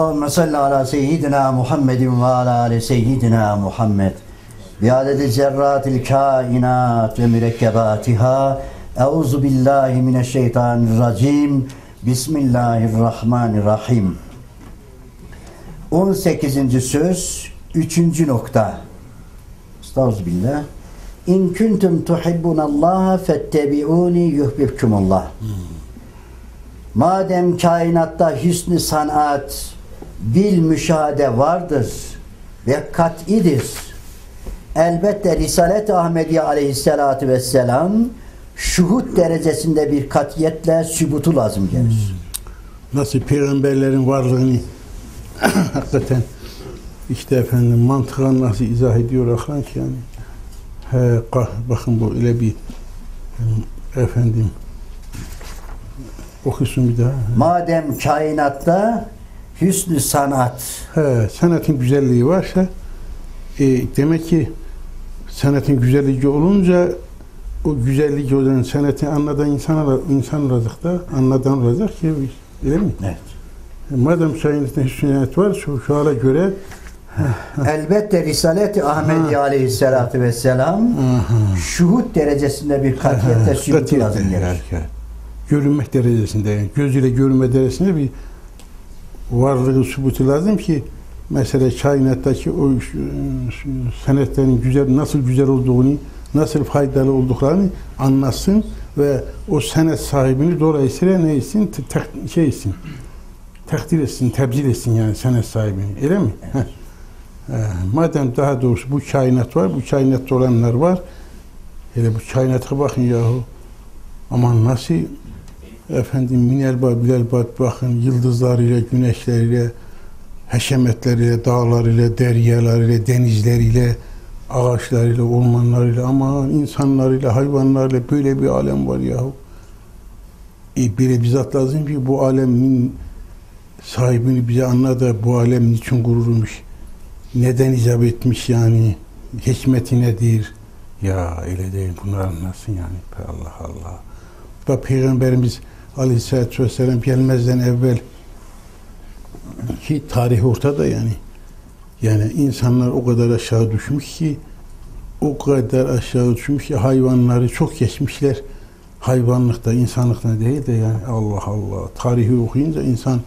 Allahümme salli ala seyyidina Muhammedin ve ala ali seyyidina Muhammed. Bi adedi zerratil kainat ve mürekkebatiha. Euzu billahi mineşşeytanirracim. Bismillahirrahmanirrahim. 18. söz 3. nokta. Estağfirullah. İn kuntum tuhibbunallaha fettebi'uni yuhbibkumullah. Madem kainatta hüsnü sanat, bil müşahede vardır ve kat'idir. Elbette Risalet-i Ahmediye aleyhissalatu vesselam şuhut derecesinde bir katiyetle sübutu lazım gelir. Nasıl peygamberlerin varlığını hakikaten işte efendim mantığa nasıl izah ediyor akran ki yani. He, bakın bu öyle bir efendim okusun bir daha. Madem kainatta hüsnü sanat. He, sanatın güzelliği varsa e, demek ki sanatın güzelliği olunca o güzellik olan sanatı anladan insan, insan olacak da anladan olacak ki öyle mi? Evet. Madem hüsnü sanat var şu, şu hala göre Elbette Risalet-i Ahmedi aleyhissalatu vesselam Aha. şuhut derecesinde bir katiyetle sübutu lazım gelir. Görünmek derecesinde, yani gözüyle görünme derecesinde bir varlığı sübutu lazım ki mesela kainattaki o senetlerin güzel nasıl güzel olduğunu, nasıl faydalı olduklarını anlasın ve o senet sahibini dolayısıyla ne etsin? Te- şey etsin. Takdir etsin, tebdil etsin yani senet sahibini. Öyle mi? Evet. madem daha doğrusu bu kainat var, bu kainatta olanlar var. Hele bu kainata bakın yahu. Aman nasıl efendim minelbat, bilelbat bakın yıldızlarıyla, güneşleriyle, heşemetleriyle, dağlarıyla, deryalarıyla, denizleriyle, ağaçlarıyla, ormanlarıyla, aman insanlarıyla, hayvanlarıyla böyle bir alem var yahu. E, böyle bizzat lazım ki bu alemin sahibini bize anla da bu alem niçin kurulmuş, neden icap etmiş yani, hikmeti nedir? Ya öyle değil, bunları anlasın yani. Allah Allah. Da Peygamberimiz Aleyhisselatü Vesselam gelmezden evvel ki tarih ortada yani. Yani insanlar o kadar aşağı düşmüş ki o kadar aşağı düşmüş ki hayvanları çok geçmişler. Hayvanlıkta, insanlıkta değil de yani Allah Allah. Tarihi okuyunca insan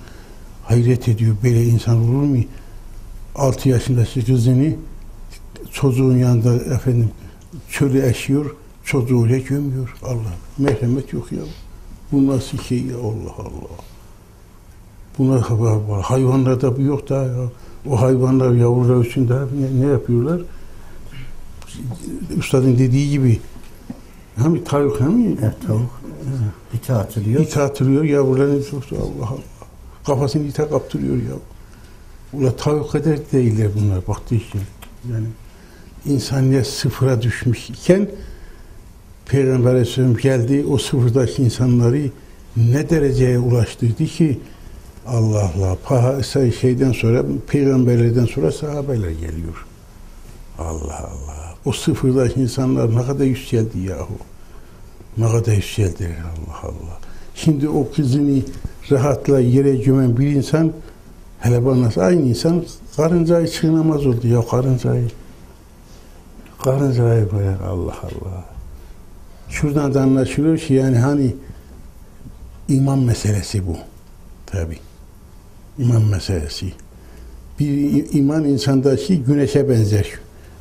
hayret ediyor. Böyle insan olur mu? 6 yaşındaki kızını çocuğun yanında efendim çölü eşiyor, çocuğuyla gömüyor. Allah merhamet yok ya. Bu nasıl şey ya Allah Allah. Buna var. Hayvanlarda bu yok da ya. O hayvanlar yavrular için de ne, ne yapıyorlar? Üstadın dediği gibi hem tavuk hem Evet, tavuk. İti atılıyor. İt atılıyor yavrularını Allah Allah. Kafasını ite kaptırıyor ya. Ula tavuk kadar değiller bunlar baktığı için. Yani insaniyet sıfıra düşmüş iken Peygamber Aleyhisselam geldi o sıfırdaki insanları ne dereceye ulaştırdı ki Allah Allah paha şeyden sonra peygamberlerden sonra sahabeler geliyor. Allah Allah. O sıfırdaki insanlar ne kadar yükseldi yahu. Ne kadar yükseldi Allah Allah. Şimdi o kızını rahatla yere gömen bir insan hele bana aynı insan karıncayı çiğnemez oldu ya karıncayı. Karıncayı koyar Allah Allah. Şuradan da anlaşılıyor ki yani hani iman meselesi bu. Tabi. İman meselesi. Bir iman insandaki güneşe benzer.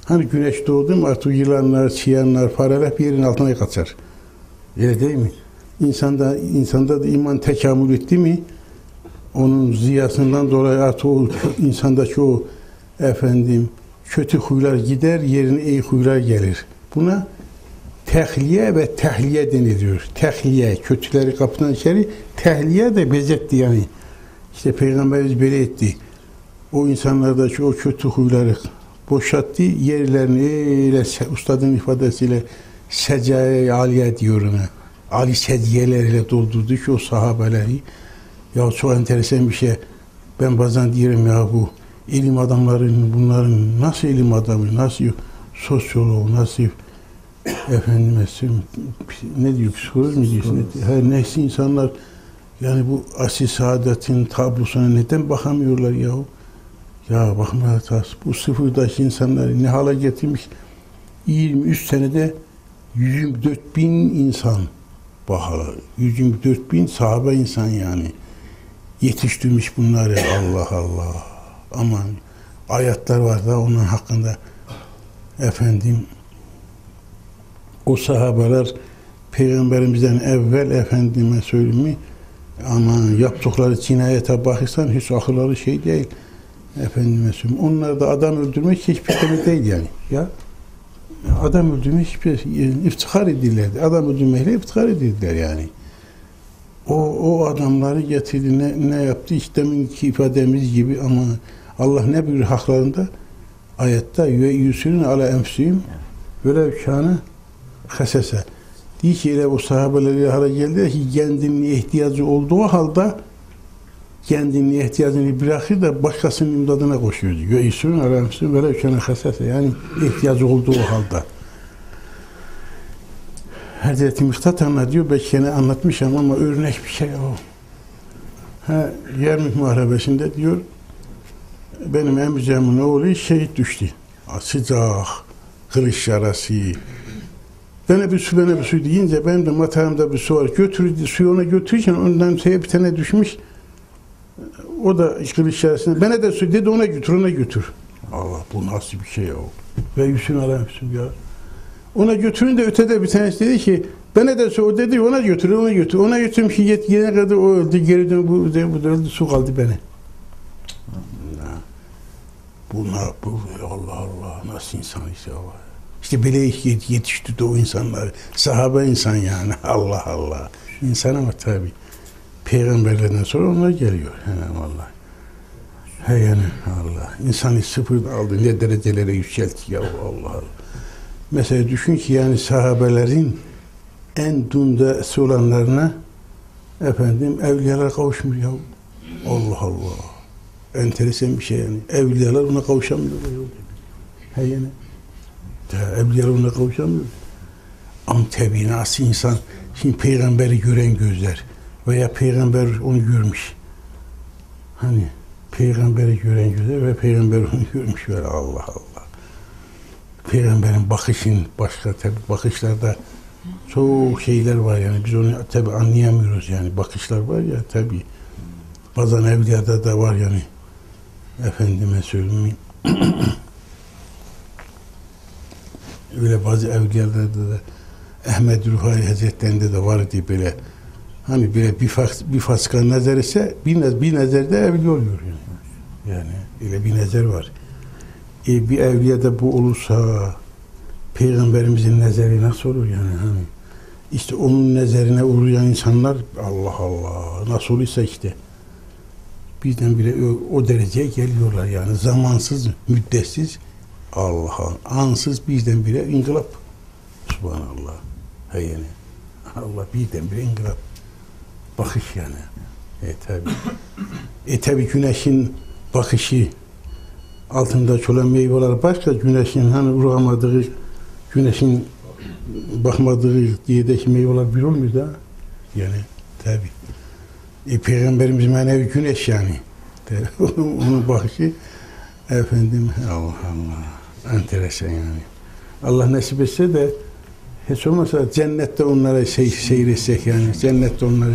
Hani güneş doğdu mu artık yılanlar, çıyanlar, fareler bir yerin altına kaçar. Öyle değil mi? İnsanda, insanda da iman tekamül etti mi onun ziyasından dolayı artık o insandaki o efendim kötü huylar gider, yerine iyi huylar gelir. Buna tehliye ve tehliye deniliyor. Tehliye, kötüleri kapıdan içeri, tehliye de bezetti yani. İşte Peygamberimiz böyle etti. O insanlardaki o kötü huyları boşalttı, yerlerini öyle ustadın ifadesiyle secaya aliye diyor ona. Ali sediyeleriyle doldurdu ki o sahabeleri. Ya çok enteresan bir şey. Ben bazen diyorum ya bu ilim adamların bunların nasıl ilim adamı, nasıl sosyolog, nasıl efendim ne diyor psikolog mu diyorsun? Her neyse insanlar Yani bu asil saadetin tablosuna neden bakamıyorlar yahu? Ya bakma tas bu sıfırdaki insanları ne hale getirmiş? 23 senede 124 bin insan bahalı. 124 bin sahabe insan yani. Yetiştirmiş bunları Allah Allah. Aman ayetler var da onun hakkında efendim o sahabeler peygamberimizden evvel efendime söyleyeyim mi aman yaptıkları cinayete bakırsan hiç akılları şey değil. Efendime söyleyeyim. Onlar da adam öldürmek hiçbir şey değil yani. Ya adam öldürmek hiçbir yani iftihar edilirlerdi. Adam öldürmekle iftihar edildiler yani. O, o adamları getirdi. Ne, ne yaptı? İşte deminki ifademiz gibi ama Allah ne buyuruyor haklarında? Ayette ve yusürün ala emsiyim böyle kâne hasese. Diye ki öyle o sahabeleri hale geldi ki kendine ihtiyacı olduğu halde kendine ihtiyacını bırakır da başkasının imdadına koşuyordu. Ve yusürün ala emsiyim böyle kâne hasese. Yani ihtiyacı olduğu halde. Hazreti Miktat anlatıyor, belki yine anlatmışım ama örnek bir şey o. Ha, Yermük Muharebesi'nde diyor, benim emziğimin oğlu şehit düştü. Sıcak, kılıç yarası. Bana bir su, bana bir su deyince benim de matağımda bir su var. Götürdü, suyu ona götürürken ondan şeye bir tane düşmüş. O da kılıç yarasına, bana da su dedi ona götür, ona götür. Allah bu nasıl bir şey o. Ve Yusuf Aleyhisselam ya. Ona götürün de ötede bir tanesi dedi ki bana da su o dedi ona götür ona götür. Ona götürüm ki yet kadar o öldü geri dön bu, bu da öldü su kaldı bana. Bunlar bu Allah Allah nasıl insan işte Allah. İşte böyle yetiştirdi o insanlar. Sahabe insan yani Allah Allah. İnsan ama tabi. Peygamberlerden sonra onlar geliyor. He vallahi. He yani Allah. İnsanı sıfırdan aldı. Ne derecelere yükseltti ya Allah Allah. Mesela düşün ki yani sahabelerin en dundası olanlarına efendim evliyalar kavuşmuyor ya. Allah Allah. Enteresan bir şey yani. Evliyalar ona kavuşamıyor. He yani. Ya, evliyalar ona kavuşamıyor. Ama tabi nasıl insan şimdi peygamberi gören gözler veya peygamber onu görmüş. Hani peygamberi gören gözler ve peygamber onu görmüş böyle Allah Allah. Peygamberin bakışın başka tabi bakışlarda çok şeyler var yani biz onu tabi anlayamıyoruz yani bakışlar var ya tabi bazen evliyada da var yani efendime söyleyeyim öyle bazı evliyalarda da Ahmet Ruhai Hazretlerinde de var diye böyle hani böyle bir, fas, bir faska nazar ise bir, bir nezerde evli oluyor yani. Yani öyle bir nezer var. E, bir evliyada bu olursa peygamberimizin nezeri nasıl olur yani hani işte onun nezerine uğrayan insanlar Allah Allah nasıl olursa işte birdenbire o, o dereceye geliyorlar yani zamansız müddetsiz Allah ansız birdenbire inkılap. Subhanallah. He yani Allah birdenbire inkılap. Bakış yani. E tabi e tabi güneşin bakışı altında çolan meyveler başka güneşin hani uğramadığı güneşin bakmadığı diyedeki meyveler bir olmuyor da. Yani tabi e, peygamberimiz manevi güneş yani. Onun bakışı efendim Allah Allah enteresan yani Allah nasip etse de hiç olmazsa cennette onlara şey, seyretsek yani cennette onları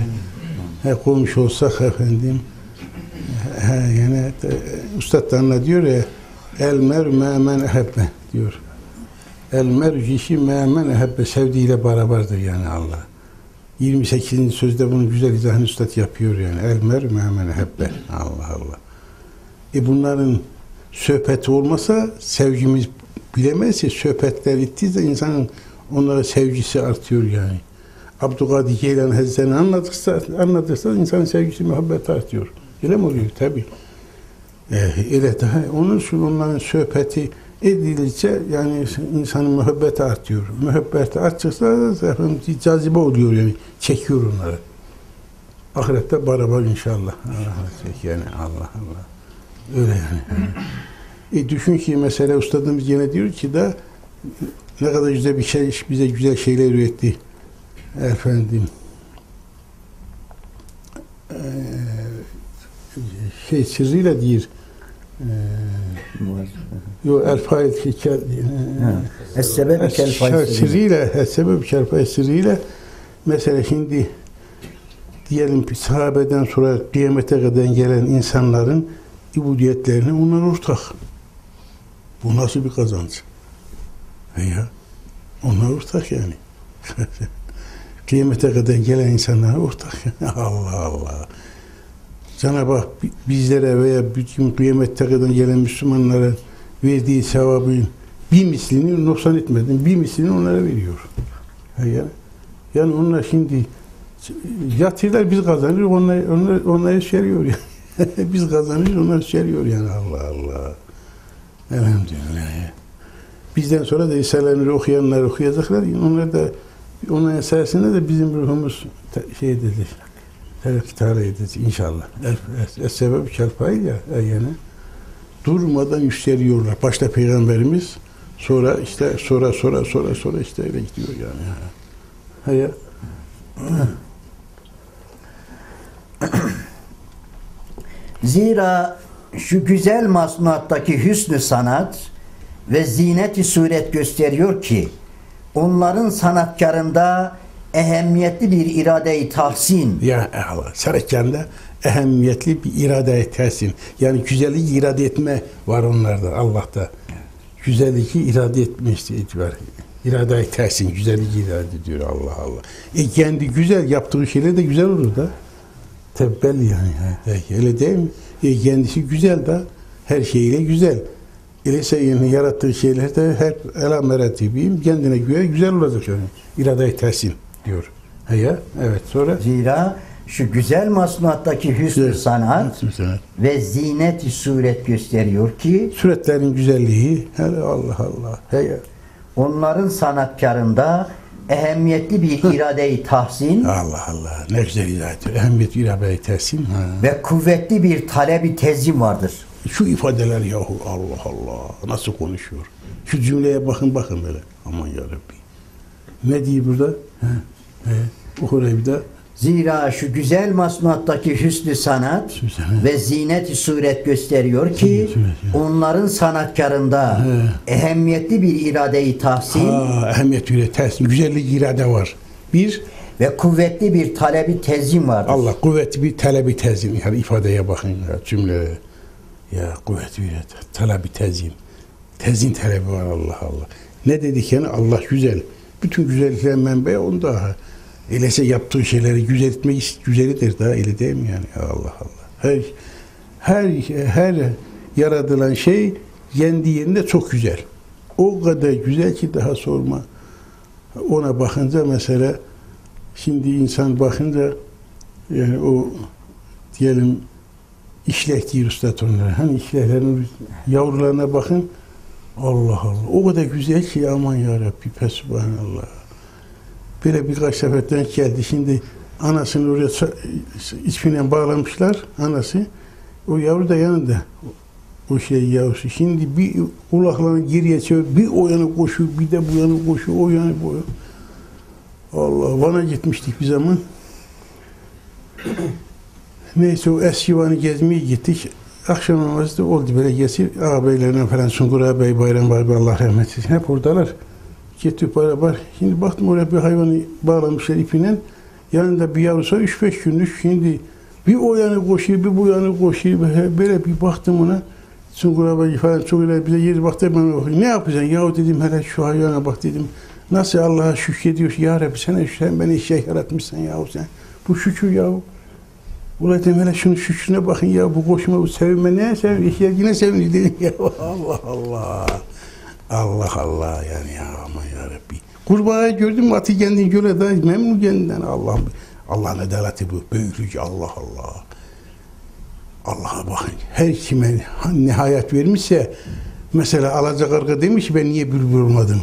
he, koymuş olsak efendim he, yani de, Üstad da anlatıyor ya el mer men ehebbe diyor. El mer kişi men ehebbe sevdiğiyle beraberdir yani Allah. 28. sözde bunu güzel izahını üstad yapıyor yani. El mer men ehebbe. Allah Allah. E bunların sohbeti olmasa sevgimiz bilemezse sohbetler ettiği de insanın onlara sevgisi artıyor yani. Abdülkadir Geylan Hazretleri'ni anlatırsa, anlatırsa insanın sevgisi, muhabbeti artıyor. Öyle mi oluyor? Tabii. Ee, öyle daha onun için onların sohbeti edildikçe yani insanın muhabbeti artıyor. Muhabbeti artacaksa efendim, cazibe oluyor yani. Çekiyor onları. Ahirette beraber inşallah. Allah yani Allah Allah. Öyle yani. E düşün ki mesela ustadımız yine diyor ki da ne kadar güzel bir şey bize güzel şeyler üretti. Efendim şey sırrıyla diyor. E, yo el kel, e, Es-sebeb kel Şer- faiz. sırrıyla, sebep şerfay sırrıyla mesela şimdi diyelim sahabeden sonra kıyamete kadar gelen insanların ibudiyetlerine onlar ortak. Bu nasıl bir kazanç? E ya, onlar ortak yani. kıyamete kadar gelen insanlara ortak. Allah Allah. Cenab-ı Hak bi- bizlere veya bütün kıyamette kadar gelen Müslümanlara verdiği sevabın bir mislini noksan etmeden bir mislini onlara veriyor. Ha ya. Yani onlar şimdi yatırlar biz kazanır onlar onlar onlar içeriyor yani. biz kazanır onlar içeriyor yani Allah Allah. Elhamdülillah. Bizden sonra da Risale'leri okuyanlar okuyacaklar. Onlar da onun sayesinde de bizim ruhumuz şey. Terakki tarih edilir inşallah. Es- es- Sebep çarpayı ya e, yani. Durmadan yükseliyorlar. Başta Peygamberimiz sonra işte sonra sonra sonra sonra işte öyle gidiyor yani. Ha ya. Zira şu güzel masnuattaki hüsnü sanat ve zineti suret gösteriyor ki onların sanatkarında ehemmiyetli bir irade-i tahsin Ya Allah. Sarakanda ehemmiyetli bir irade tersin. Yani güzelliği irade etme var onlarda Allah'ta. Güzelliği irade etme isteği var. İrade tersin. Güzelliği irade ediyor Allah Allah. E kendi güzel yaptığı şeyler de güzel olur da. Tabi belli yani. E, Öyle değil mi? E kendisi güzel de her şeyiyle güzel. Öyleyse yani yarattığı şeyler de hep ela meratibiyim. Kendine göre güzel olacak yani. İrade tersin diyor. Ha ya? Evet. Sonra Zira şu güzel masnuattaki hüsnü sanat Hüsnü sanat. ve zineti suret gösteriyor ki Suretlerin güzelliği hele Allah Allah. He ya. onların sanatkarında ehemmiyetli bir irade-i tahsin Allah Allah. Ne güzel izah ediyor. Ehemmiyet irabeye tersin. Ha. ve kuvvetli bir talebi tezim vardır. Şu ifadeler yahu Allah Allah. Nasıl konuşuyor? Şu cümleye bakın bakın böyle. Aman ya Rabbi. Ne diyor burada? He. He. Oku orayı bir daha. Zira şu güzel masnuattaki hüsnü sanat sanat. ve zineti suret gösteriyor ki onların sanatkarında ehemmiyetli bir irade-i tahsin Ha, ehemmiyet irabeye tersin. Güzellik irade var. Bir, ve kuvvetli bir talebi tezim vardır. Allah kuvvetli bir talebi tezim. Yani ifadeye bakın ya cümle. Ya kuvvetli bir talebi tezim. Tezin talebi var Allah Allah. Ne dedik yani Allah güzel. Bütün güzelliklerin menbeği onda. Öyleyse yaptığı şeyleri güzel etmek güzelidir daha öyle değil mi yani? Allah Allah. Her her her yaratılan şey kendi yerinde çok güzel. O kadar güzel ki daha sorma. Ona bakınca mesela şimdi insan bakınca yani o diyelim işlek diyor üstad onlara. Hani işleklerin yavrularına bakın. Allah Allah. O kadar güzel ki aman ya Rabbi. Fesubhanallah. Böyle birkaç seferden geldi. Şimdi anasını oraya ismine bağlamışlar. Anası. O yavru da yanında. O şey yavrusu. Şimdi bir kulaklarını geriye çevir. Bir o yana koşuyor. Bir de bu yana koşuyor. O yana yana. Allah. Van'a gitmiştik bir zaman. Neyse o Eskivan'ı gezmeye gittik. Akşam namazı da oldu böyle geçir. Ağabeylerine falan Sungur ağabey, Bayram abi Allah rahmet eylesin. Hep oradalar. Gittik beraber. Şimdi baktım oraya bir hayvanı bağlamışlar ipine. Yanında bir yavrusu var, 3-5 günlük. Şimdi bir o yana koşuyor, bir bu yana koşuyor. Böyle- bir baktım ona. Sungur ağabey falan çok öyle bize yeri baktı. Ben bakıyorum. Ne yapacaksın? Yahu dedim hele şu hayvana bak dedim. Nasıl Allah'a şükrediyorsun? Ya Rabbi sen, sen beni şey yaratmışsın yahu sen. Bu şükür yahu. Ulan dedim hele şunun şükrüne bakın ya bu koşma bu sevinme neye sevin? İhtiyar yine sevin dedim ya Allah Allah. Allah Allah yani ya aman ya Rabbi. Kurbağa gördün mü atı kendini göre da memnun kendinden Allah. Allah'ın adaleti bu. Büyüklük Allah Allah. Allah'a bakın. Her kime ne hayat vermişse mesela alacakarga demiş ben niye bülbül olmadım?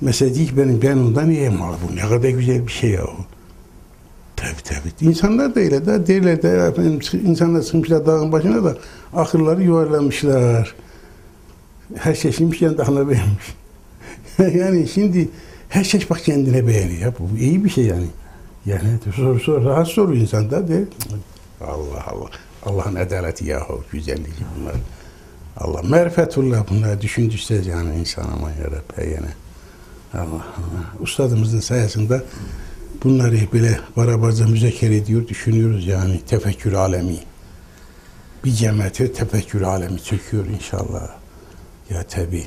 Mesela değil ki benim ben ondan yiyeyim abi bu ne kadar güzel bir şey ya. Tabii tabii. İnsanlar da öyle de derler de efendim, insanlar sıkmışlar dağın başına da akılları yuvarlamışlar. Her şey şimdi kendi beğenmiş. yani şimdi her şey bak kendine beğeniyor. Ya. Bu iyi bir şey yani. Yani sor sor rahat soru insan da de. Allah Allah. Allah'ın adaleti yahu, güzelliği bunlar. Allah merfetullah bunlar düşündürse yani insan aman yarabbi yani. Allah Allah. Ustadımızın sayesinde bunları böyle barabarca müzakere ediyor, düşünüyoruz yani tefekkür alemi. Bir cemaate tefekkür alemi çöküyor inşallah. Ya tabi.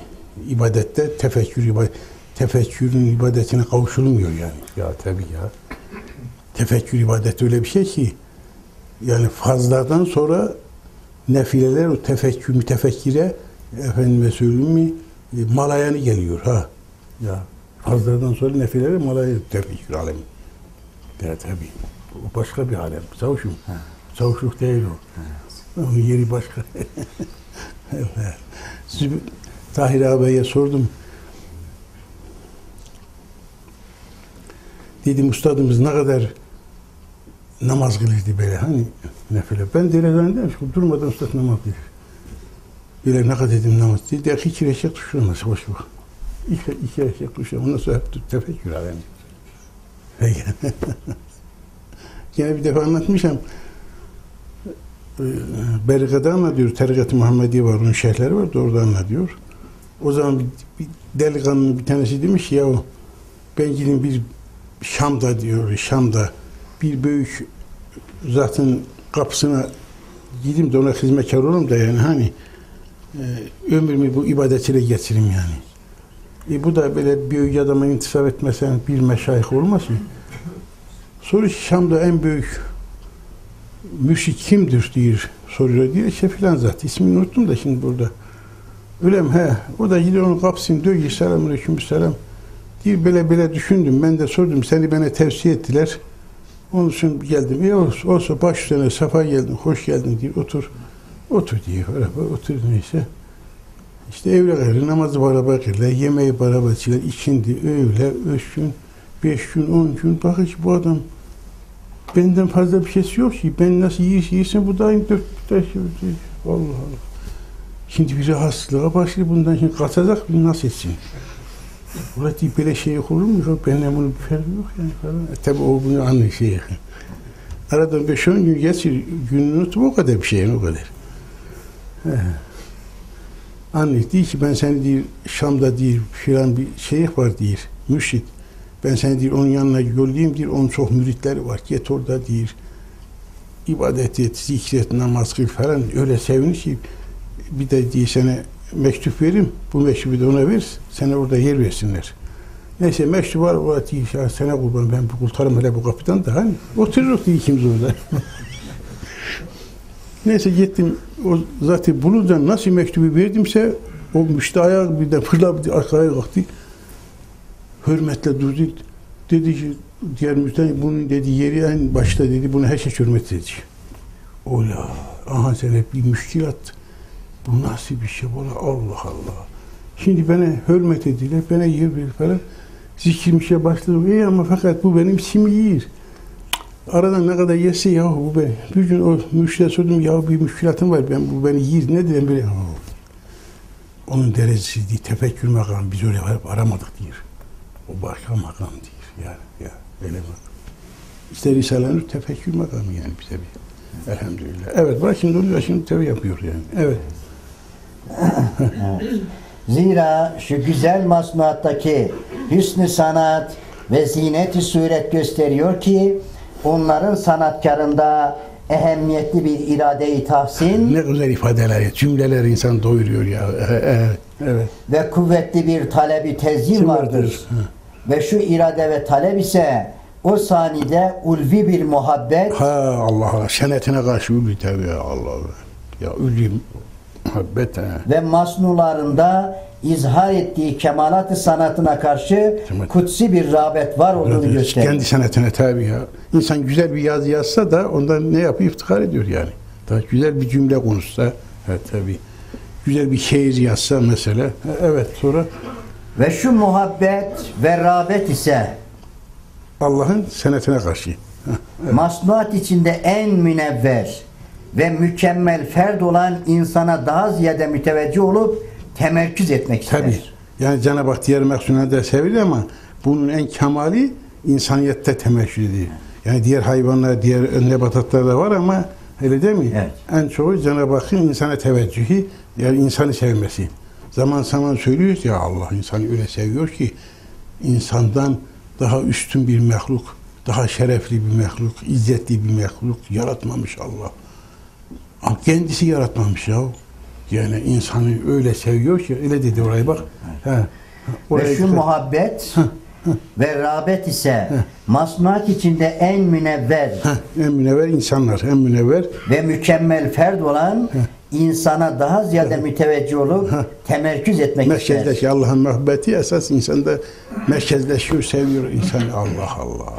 ibadette tefekkür ibadet, tefekkürün ibadetine kavuşulmuyor yani. Ya tabi ya. Tefekkür ibadet öyle bir şey ki yani fazladan sonra nefileler o tefekkür mütefekkire efendime söyleyeyim mi e, malayanı geliyor ha. Ya fazladan sonra nefileler malaya tefekkür alemi. Ya tabi. O başka bir alem. Savuşum. Savuşluk değil o. Onun yeri başka. Tahir ağabeye sordum. Dedim ustadımız ne kadar namaz kılırdı böyle hani nefile. Ben demiş ki durmadan ustad namaz kılır. Böyle ne kadar dedim namaz. Dedi ya iki reşet tuşlamaz boş bak. İki, iki reşet tuşlamaz. Ondan sonra hep tefekkür alemi. Peki. Yine bir defa anlatmışım. Ee, Berika'da anlatıyor. Tarikat-ı Muhammediye var. Onun şeyhleri var. da Orada anlatıyor. O zaman bir, bir delikanlı bir tanesi demiş ya ben gidin bir Şam'da diyor. Şam'da bir büyük zatın kapısına gideyim de ona hizmetkar olayım da yani hani e, ömrümü bu ibadetiyle geçireyim yani. E bu da böyle büyük adama intisap etmesen bir meşayih olmaz mı? Sonra Şam'da en büyük müşrik kimdir diyor soruyor diyor. İşte filan zat. İsmini unuttum da şimdi burada. Öyle mi? He. O da gidiyor onun kapısını diyor ki selamun aleyküm selam. Diyor böyle böyle düşündüm. Ben de sordum. Seni bana tavsiye ettiler. Onun için geldim. E olsun, olsa baş üstüne safa geldin, hoş geldin diyor. Otur. Otur diyor. Öyle otur neyse. İşte evle gayrı namazı beraber kırdılar. Yemeği beraber içtiler. İkindi, öğle, üç gün, beş gün, on gün. Bakın ki bu adam benden fazla bir şeysi yok ki. Ben nasıl yiyirse yiyirsin bu da dört diyor. Allah Allah. Şimdi bir rahatsızlığa başlıyor bundan şimdi kaçacak bir nasıl etsin? Ulan diye böyle şey olur mu? Benimle bunun bir farkı yok yani falan. E, tabii o bunu anlıyor şey. Aradan beş on gün geçir, gününü unutup o kadar bir şey o kadar. He. Anlıyor diyor ki ben seni diyor Şam'da diyor filan bir şeyh var diyor. Mürşit. Ben seni diyor onun yanına yollayayım diyor. Onun çok müritleri var. Git orada diyor. ibadet et, zikret, namaz kıl falan. Öyle sevinir ki bir de diye sana mektup veririm. Bu mektubu da ona ver. Sana orada yer versinler. Neyse mektup var. O diyor ya sana kurban ben kurtarım hele bu kapıdan da hani otururuz diye ikimiz orada. Neyse gittim. O zaten bulunca nasıl mektubu verdimse o müştahaya bir de fırladı arkaya kalktı. Hürmetle durdu. Dedi ki diğer müşteri bunun dedi yeri en başta dedi. Bunu her şey hürmet dedi. Ola. Aha sana bir müşkilat. Bu nasıl bir şey bana Allah Allah. Şimdi bana hürmet ediler, bana yer verir falan. Zikirmişe başladım. İyi ama fakat bu benim simiyir. Aradan ne kadar yese ya bu ben. Bir gün o müşteri sordum ya bir müşkilatım var ben bu beni yiyir ne dedim böyle. Onun derecesi değil tefekkür makamı biz öyle aramadık diyor. O başka makam diyor yani ya öyle bak. İşte Risale-i Nur tefekkür makamı yani bize bir. Elhamdülillah. Evet bak şimdi onu şimdi tabi yapıyor yani. Evet. Zira şu güzel masnuattaki hüsnü sanat ve zineti suret gösteriyor ki onların sanatkarında ehemmiyetli bir irade-i tahsin Ne güzel ifadeler, cümleler insan doyuruyor ya. Evet. ve kuvvetli bir talebi tezyin vardır. vardır? Ve şu irade ve talep ise o sanide ulvi bir muhabbet Ha Allah Allah. Senetine karşı ülü tabi ya Allah. Ya ülü muhabbet ha. ve masnularında izhar ettiği kemalat-ı sanatına karşı kutsi bir rağbet var olduğunu gösterir. Kendi senetine tabi ya. İnsan güzel bir yazı yazsa da ondan ne yapıyor? iftihar ediyor yani. Daha güzel bir cümle konuşsa. Ha tabi. Güzel bir şiir yazsa mesela. Evet sonra Ve şu muhabbet ve rağbet ise Allah'ın senetine karşı. Ha, masnuat içinde en münevver ve mükemmel ferd olan insana daha ziyade müteveccih olup temerküz etmek ister. Tabi. Yani Cenab-ı Hak diğer meksuna da sevilir ama bunun en kemali insaniyette temeşhur ediyor. Yani diğer hayvanlar, diğer nebatatlar da var ama Öyle değil mi? Evet. En çoğu Cenab-ı Hakk'ın insana teveccühü, yani insanı sevmesi. Zaman zaman söylüyoruz ya Allah insanı öyle seviyor ki insandan daha üstün bir mehluk, daha şerefli bir mehluk, izzetli bir mehluk yaratmamış Allah. Kendisi yaratmamış ya. Yani insanı öyle seviyor ki öyle dedi oraya bak. He. Ve şu dikkat- muhabbet ve rağbet ise masnuat içinde en münevver Heh, en münevver insanlar, en münevver ve mükemmel ferd olan insana daha ziyade müteveccih olup temerküz etmek ister. merkezdeki Allah'ın muhabbeti esas insanda merkezleşiyor, seviyor insanı. Allah Allah.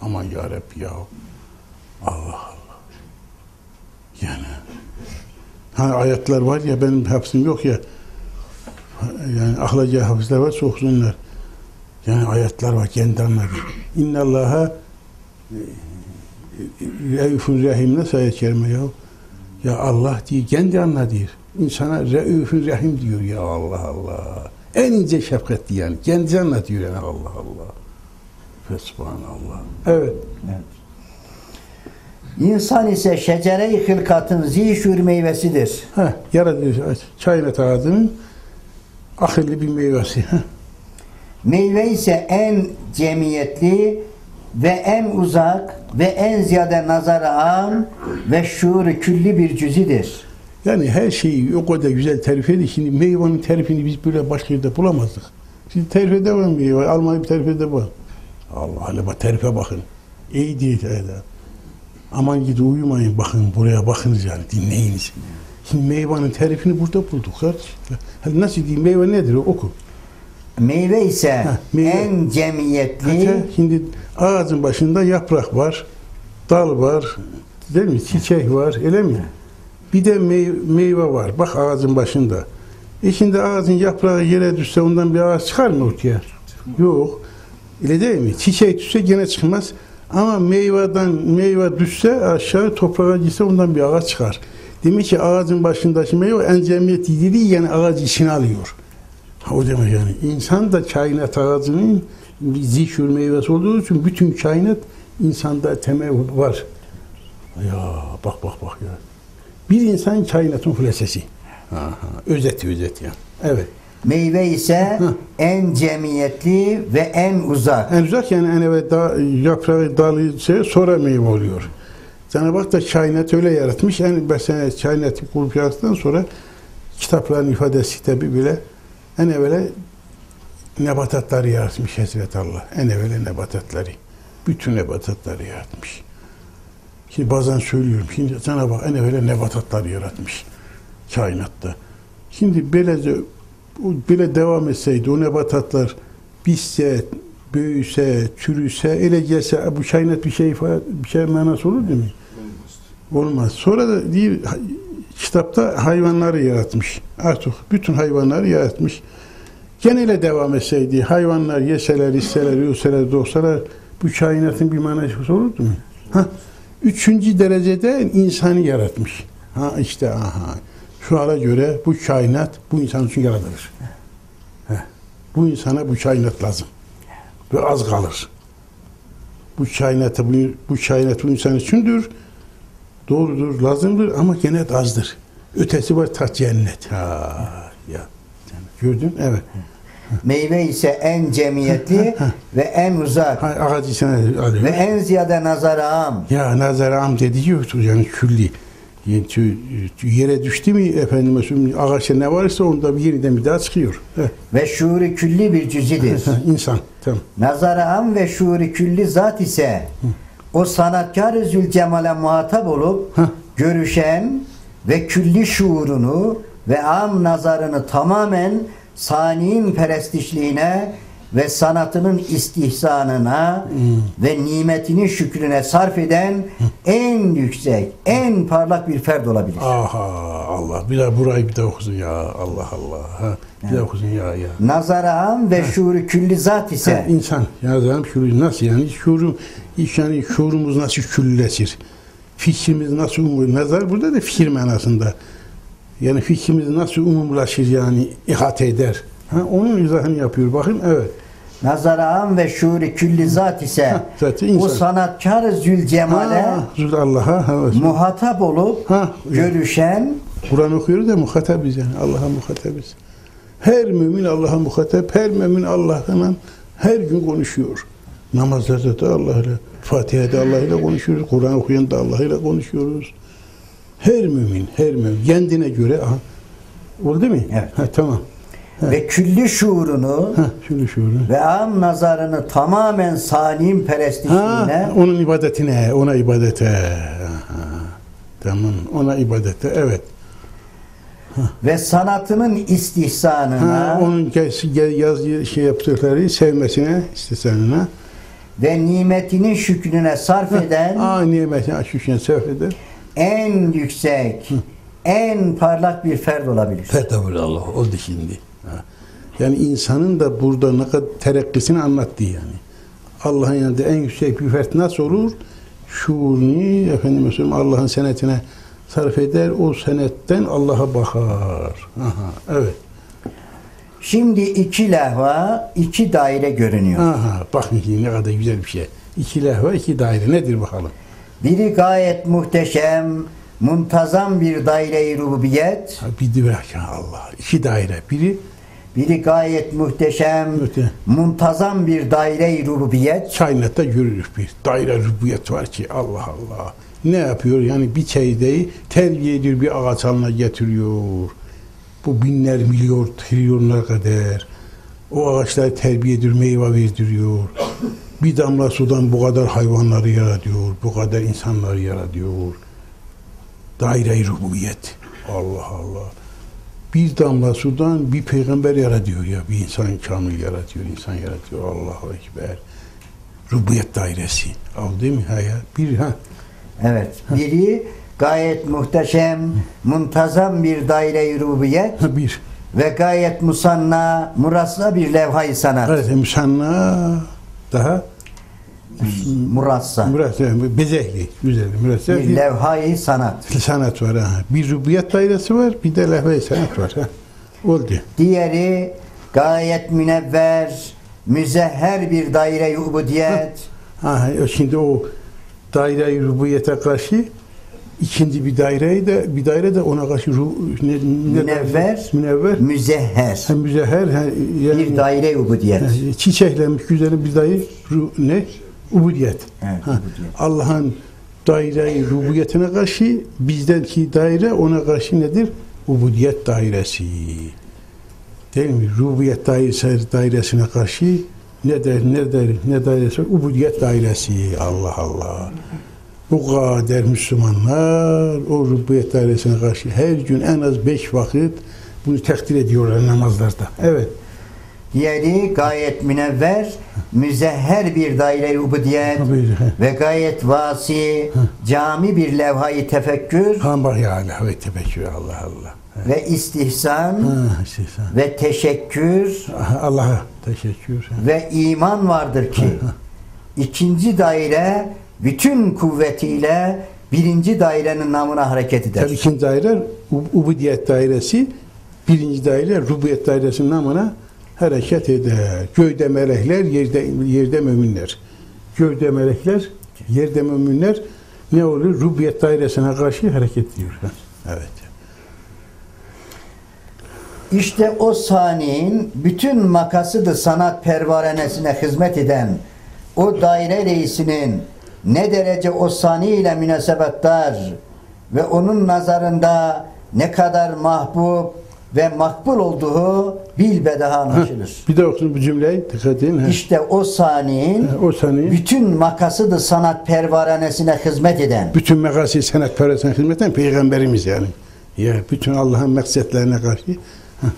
Aman ya Rabbi ya. Allah Allah. Yani ha, ayetler var ya benim hapsim yok ya. Yani ahlaca hafızlar var soksunlar. Yani ayetler var kendi anladı. İnna Allah'a Reufun Rahim nasıl ayet kerime ya? Ya Allah diye kendi anla diyor. İnsana Reufun Rahim diyor ya Allah Allah. En ince şefkatli yani. Kendi anlatıyor yani Allah Allah. Fesubhanallah. Evet. Evet. İnsan ise şecere-i hılkatın zişur meyvesidir. Ha, yaratıyor. Çaynet ağacının akıllı bir meyvesi. Ha. Meyve ise en cemiyetli ve en uzak ve en ziyade nazara am ve şuuru külli bir cüzidir. Yani her şeyi o kadar güzel tarif ediyor. Şimdi meyvanın tarifini biz böyle başka yerde bulamazdık. Şimdi tarif edemem meyve. Almayı bir tarif edemem. Allah Allah bak tarife bakın. İyi değil öyle. Aman gidin uyumayın bakın buraya bakınız yani dinleyiniz. Şimdi meyvanın tarifini burada bulduk. Hadi nasıl diyeyim meyve nedir oku. Meyve ise Heh, meyve. en cemiyetli Kaça? Şimdi ağacın başında yaprak var, dal var, değil mi? Çiçek var, öyle mi? Bir de mey- meyve var. Bak ağacın başında. E şimdi ağacın yaprağı yere düşse ondan bir ağaç çıkar mı ortaya? Yok. Öyle değil mi? Çiçek düşse gene çıkmaz. Ama meyveden meyve düşse aşağı toprağa gitse ondan bir ağaç çıkar. Demek ki ağacın başındaki meyve en cemiyeti dediği yani ağacı içine alıyor. Ha, o demek yani. İnsan da kainat ağacının zikr meyvesi olduğu için bütün kainat insanda temel var. Ya bak bak bak ya. Bir insan kainatın hülasesi. Aha, özeti özet ya. Evet. meyve ise en cemiyetli ve en uzak. En uzak yani en evet da, yaprağı dalı şey, sonra meyve oluyor. Cenab-ı Hak da kainat öyle yaratmış. En mesela kainatı kurup yarattıktan sonra kitapların ifadesi tabi bile en evvela nebatatları yaratmış Hazreti Allah. En evvela nebatatları. Bütün nebatatları yaratmış. Şimdi bazen söylüyorum. Şimdi Cenab-ı Hak en evvela nebatatları yaratmış kainatta. Şimdi böylece böyle devam etseydi o nebatatlar bitse, büyüse, çürüse, ele gelse bu kainat bir şey bir şey manası olur değil mi? Olmaz. Sonra da değil, kitapta hayvanları yaratmış. Artık bütün hayvanları yaratmış. Genele devam etseydi, hayvanlar yeseler, içseler, yürüseler, doğsalar bu kainatın bir manası olurdu mu? Ha? Üçüncü derecede insanı yaratmış. Ha işte aha. Şu ana göre bu kainat bu insan için yaratılır. Heh. Bu insana bu kainat lazım. Ve az kalır. Bu kainatı bu, bu kainat bu insan içindir. Doğrudur, lazımdır ama gene de azdır. Ötesi var ta cennet. Ha, ya. Gördün? Evet. Meyve ise en cemiyetli ve en uzak Ha, ağacı sana alıyor. ve en ziyade nazara am. Ya nazar am dedi yoktu yani külli. Yani yere düştü mü efendim ağaçta ne varsa onda bir yeniden bir daha çıkıyor. Heh, ve şuuru külli bir cüzidir. insan. Tamam. Nazara am ve şuuru külli zat ise o sanatkar-ı Zülcemal'e muhatap olup Heh. görüşen ve külli şuurunu ve am nazarını tamamen saniin perestişliğine ve sanatının istihsanına ve nimetinin şükrüne sarf eden en yüksek, en parlak bir ferd olabilir. Aha Allah. Bir daha burayı bir daha okusun ya. Allah Allah. Ha, bir daha okusun ya ya. Nazara am ve şuuru külli zat Ha, ise insan. Ya zaten şuuru nasıl yani? Şuurum, iş yani şuurumuz nasıl külleşir? Fikrimiz nasıl umur? Nazar burada da fikir manasında. Yani fikrimiz nasıl umumlaşır yani ihate eder. Ha, onun izahını yapıyor. Bakın evet. Nazara ve şuuru külli zat ise o sanatkar Zul Allah'a evet. muhatap olup Ha, görüşen Kur'an okuyoruz da muhatabız yani. Allah'a muhatabız. Her mümin Allah'a muhatap, her mümin Allah'la her gün konuşuyor. Namazlarda da Allah'la, Fatiha'da Allah'la konuşuyoruz, Kur'an okuyan da Allah'la konuşuyoruz. Her mümin, her mümin kendine göre aha, oldu mu? Evet. Ha, tamam. Ve külli şuurunu Ha, şunu şunu. ve am nazarını tamamen salim Ha, perestişliğine onun ibadetine, ona ibadete. Tamam, ona ibadete, evet. ve sanatının istihsanına Ha, onun yaz şey yaptıkları sevmesine, istesenine. ve nimetinin şükrüne sarf eden Aa nimetine şükren sevk eder. en yüksek, en parlak bir ferd olabilir. Allah oldu şimdi. Yani insanın da burada ne kadar terakkisini anlattı yani. Allah'ın yanında en yüksek bir fert nasıl olur? Şuurunu, efendim söyleyeyim Allah'ın senetine sarf eder, o senetten Allah'a bakar. Aha, evet. Şimdi iki lehva, iki daire görünüyor. Aha, bakın ki ne kadar güzel bir şey. İki lehva, iki daire nedir bakalım? Biri gayet muhteşem, muntazam bir daire-i rububiyet, Bir de Allah. İki daire. Biri biri gayet muhteşem, Öte. muntazam bir daire-i rububiyet, kainatta görülür bir daire rübiyet var ki Allah Allah. Ne yapıyor? Yani bir çeyreği terbiye ediyor, bir ağaç haline getiriyor. Bu binler, milyon, trilyonlar kadar. O ağaçları terbiye ediyor, meyve verdiriyor. Bir damla sudan bu kadar hayvanları yaratıyor, bu kadar insanları yaratıyor. Daire-i rububiyet. Allah Allah. Bir damla sudan bir peygamber yaratıyor ya, bir insan kamil yaratıyor, insan yaratıyor. Allahu Ekber. Rububiyet dairesi. Al değil mi? Ha ya. Bir ha. evet, biri gayet muhteşem, muntazam bir daire-i rububiyet ha bir. ve gayet musanna, murassa bir levha-i sanat. Evet, müsanna daha Murassa. mürase, bezehli, güzel. Mürase Bir levha-i sanat. sanat var ha. Bir rububiyet dairesi var, bir de lehve sanat var ha. Oldu. Diğeri gayet münevver, müzehher bir daire-i ubudiyet. Ha, şimdi o daire-i rububiyete karşı ikinci bir daireyi de bir daire de ona karşı ru, ne, ne Münevver. münevver Müzehher. hem müzeher hem yani, Bir daire-i ubudiyet. yani çiçeklenmiş güzel bir daire ru, ne ubudiyet. Evet, Ha, ubudiyet. Allah'ın daire-i rububiyetine karşı bizdeki daire ona karşı nedir? Ubudiyet dairesi. Değil mi? Rububiyet dairesi, dairesine karşı ne der, ne der, ne dairesi? Ubudiyet dairesi. Allah Allah. Bu kadar Müslümanlar o rububiyet dairesine karşı her gün en az beş vakit bunu takdir ediyorlar namazlarda. Evet. Diğeri gayet münevver, müzehher bir daire-i ubudiyet ve gayet vasi, cami bir levha-i tefekkür Han bak ya ve tebekkür Allah Allah. ve istihsan Ha, sen. ve teşekkür Allah'a teşekkür. ve iman vardır ki ikinci daire bütün kuvvetiyle birinci dairenin namına hareket eder. Tabii ikinci daire ubudiyet dairesi, birinci daire rububiyet dairesinin namına hareket eder. Göğde melekler, yerde, yerde müminler. Göğde melekler, yerde müminler ne olur? Rububiyet dairesine karşı hareket ediyor. Evet. İşte o saniyin bütün makasıdı sanat pervarenesine hizmet eden o daire reisinin ne derece o sani ile münasebettar ve onun nazarında ne kadar mahbub ve makbul olduğu bilbedaha anlaşılır. Bir de okuyun bu cümleyi. Dikkat edin. Ha. İşte o saniyin Ha, O saniye bütün makasıdı sanat pervarenesine hizmet eden bütün mekasi sanat parasına hizmet eden peygamberimiz yani. Ya bütün Allah'ın maksatlarına karşı.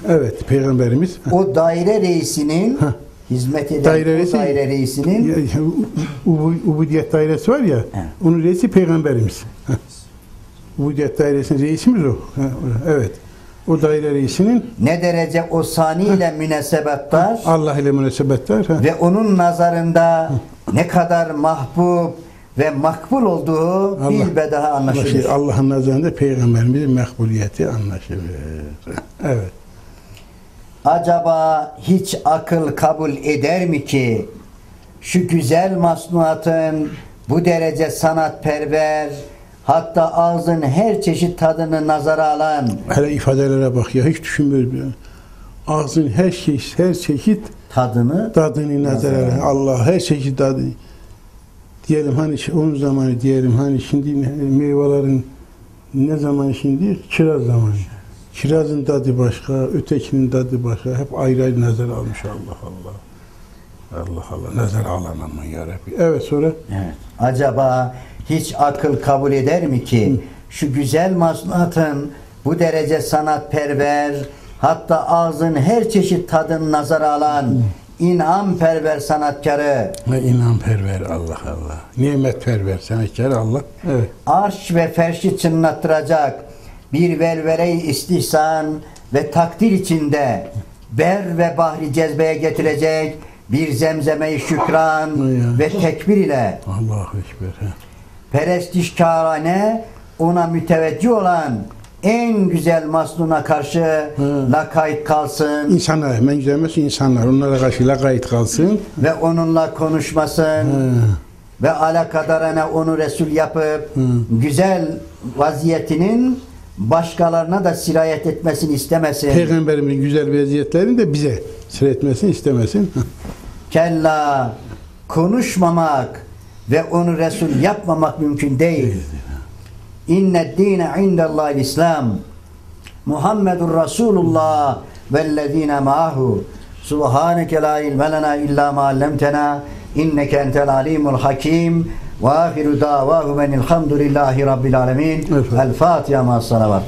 Evet, peygamberimiz. O daire reisinin hizmet eden Daire reisi- daire reisinin Ya, ya, ubu- ubudiyet dairesi var ya, onun reisi peygamberimiz. Ubudiyet dairesinin reisimiz o. Evet. O daire reisinin ne derece o sani ile münasebettar Allah ile münasebetler. Ha. ve onun nazarında ne kadar mahbub ve makbul olduğu Allah- bilbedaha anlaşılır. Anlaşılır. Allah'ın nazarında peygamberimizin makbuliyeti anlaşılır. Evet. Acaba hiç akıl kabul eder mi ki şu güzel masnuatın bu derece sanatperver hatta ağzın her çeşit tadını nazara alan Hele ifadelere bak ya hiç düşünmüyoruz bile. Ağzın her şey, her çeşit tadını tadını nazar Nazar. alır. Allah her çeşit tadı. Diyelim hani onun zamanı diyelim hani şimdi meyvelerin ne zaman şimdi? Kiraz zamanı. Kirazın tadı başka, ötekinin tadı başka. Hep ayrı ayrı nazar almış Allah Allah. Allah Allah nazar alan aman yarabbi. Evet sonra Evet. Acaba hiç akıl kabul eder mi ki şu güzel masnuatın bu derece sanatperver hatta ağzın her çeşit tadını nazara alan inanperver sanatkarı ne inanperver Allah Allah. Nimetperver sanatkar Allah. Evet. arş ve ferşi çınlattıracak bir velvere-i istihsan ve takdir içinde ber ve bahri cezbeye getirecek bir zemzeme-i şükran ve tekbir ile Allahu Ekber. Perestişkarane ona müteveccih olan en güzel masnuna karşı Hı. lakayt kalsın İnsanlar, hemen güzelmesi insanlar. Onlara karşı lakayt kalsın. ve onunla konuşmasın He. ve alakadarane onu Resul yapıp Hı. güzel vaziyetinin başkalarına da sirayet etmesini istemesin. Peygamberimizin güzel vaziyetlerini de bize seyretmesini istemesin. Kella konuşmamak ve onu Resul yapmamak mümkün değil. İnne dine indellahil İslam. Muhammedur Resulullah vellezine ma'ahu. Subhaneke la ilme lena illa ma allamtena inneke entel alimul hakim ve ahiru davahu menilhamdülillahi rabbil alemin. El Fatiha ma salavat.